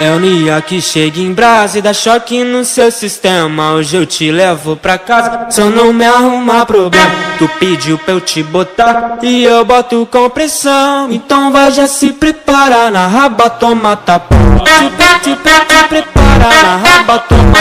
É o Nia que chega em brasa e dá choque no seu sistema. Hoje eu te levo pra casa, só não me arrumar problema. Tu pediu pra eu te botar e eu boto com pressão. Então vai já se prepara na raba, toma tapa. Te, te, te, te prepara na raba, toma